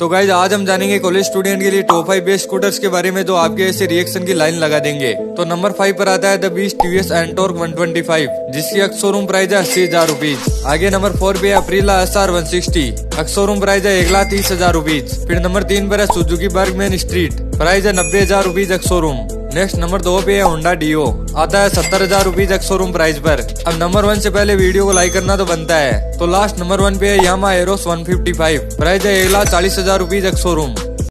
तो गाइज़ आज हम जानेंगे कॉलेज स्टूडेंट के लिए टॉप फाइव बेस्ट स्कूटर्स के बारे में जो आपके ऐसे रिएक्शन की लाइन लगा देंगे। तो नंबर फाइव पर आता है द बीस टीवीएस एंटोर्क 125 जिसकी अक्सोरूम प्राइस है अस्सी हज़ार रूपीज आगे नंबर फोर पे है Aprilia S R one sixty ex showroom price है एक लाख तीस हज़ार रूपीज फिर नंबर तीन पर है सुजुकी बर्गमैन स्ट्रीट प्राइस है नब्बे हज़ार rupees ex showroom next number दो पे है होंडा डीओ आता है सत्तर हज़ार रूपीज एक शोरूम प्राइस पर। अब नंबर वन से पहले वीडियो को लाइक करना तो बनता है। तो लास्ट नंबर वन पे है यामा एरोस 155 प्राइस है एक लाख चालीस हज़ार रूपीज एक शोरूम